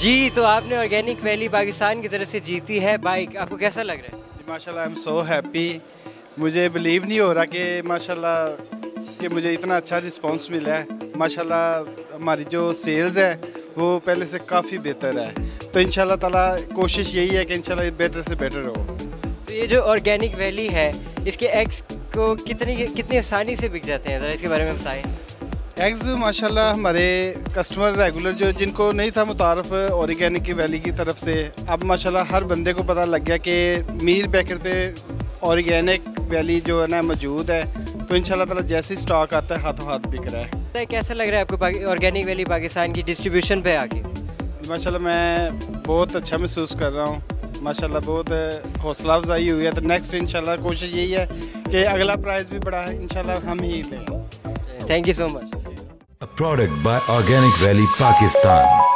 जी तो आपने organic valley Pakistan की तरफ़ से जीती है बाइक आपको कैसा लग रहा है? माशाल्लाह आई एम सो हैप्पी मुझे बिलीव नहीं हो रहा कि माशाल्लाह कि मुझे इतना अच्छा रिस्पांस मिला है. माशाल्लाह हमारी जो सेल्स है वो पहले से काफ़ी बेहतर है. तो इन ताला कोशिश यही है कि इन बेटर से बेटर हो तो ये जो ऑर्गेनिक वैली है इसके एग्स को कितनी कितनी आसानी से बिक जाते हैं? ज़रा इसके बारे में बताएँ। एग्स माशाल्लाह हमारे कस्टमर रेगुलर जो जिनको नहीं था मुतारफ ऑर्गेनिक की वैली की तरफ़ से अब माशाल्लाह हर बंदे को पता लग गया कि मीर बेकर पे ऑर्गेनिक वैली जो है ना मौजूद है तो इन ताला जैसे स्टॉक आता है हाथों हाथ बिक रहा है। कैसा लग रहा है आपको ऑर्गेनिक वैली पाकिस्तान की डिस्ट्रीब्यूशन पे आके? माशाल्लाह मैं बहुत अच्छा महसूस कर रहा हूँ। माशाल्लाह बहुत हौसला अफजाई हुई है। तो नेक्स्ट इंशाल्लाह कोशिश यही है कि अगला प्राइज़ भी बढ़ा है इंशाल्लाह हम ही लें। Thank you so much A product by Organic Valley, Pakistan.